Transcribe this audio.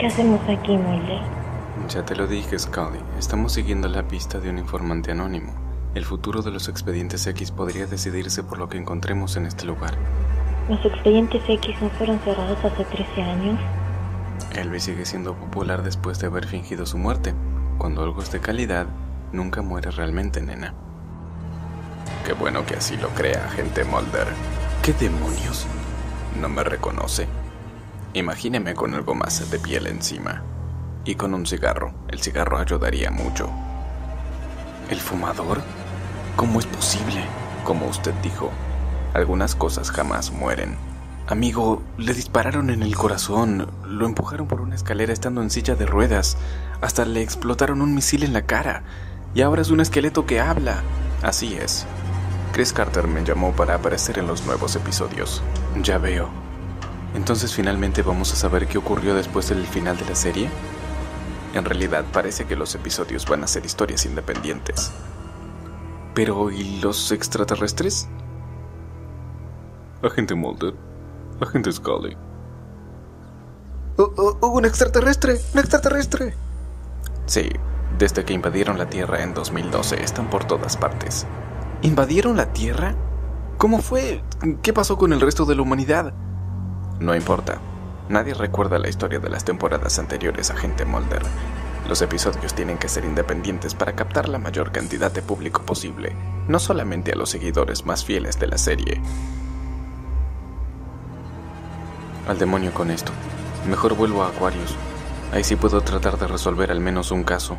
¿Qué hacemos aquí, Mulder? Ya te lo dije, Scully. Estamos siguiendo la pista de un informante anónimo. El futuro de los expedientes X podría decidirse por lo que encontremos en este lugar. ¿Los expedientes X no fueron cerrados hace 13 años? Elvis sigue siendo popular después de haber fingido su muerte. Cuando algo es de calidad, nunca muere realmente, nena. Qué bueno que así lo crea, agente Mulder. ¿Qué demonios? No me reconoce. Imagíneme con algo más de piel encima. Y con un cigarro. El cigarro ayudaría mucho. ¿El fumador? ¿Cómo es posible? Como usted dijo, algunas cosas jamás mueren. Amigo, le dispararon en el corazón, lo empujaron por una escalera estando en silla de ruedas, hasta le explotaron un misil en la cara, y ahora es un esqueleto que habla. Así es. Chris Carter me llamó para aparecer en los nuevos episodios. Ya veo. Entonces finalmente vamos a saber qué ocurrió después del final de la serie. En realidad parece que los episodios van a ser historias independientes. Pero ¿y los extraterrestres? Agente Mulder, agente Scully. Oh, oh, oh, un extraterrestre, un extraterrestre. Sí, desde que invadieron la Tierra en 2012 están por todas partes. ¿Invadieron la Tierra? ¿Cómo fue? ¿Qué pasó con el resto de la humanidad? No importa. Nadie recuerda la historia de las temporadas anteriores, agente Mulder. Los episodios tienen que ser independientes para captar la mayor cantidad de público posible, no solamente a los seguidores más fieles de la serie. Al demonio con esto. Mejor vuelvo a Aquarius. Ahí sí puedo tratar de resolver al menos un caso.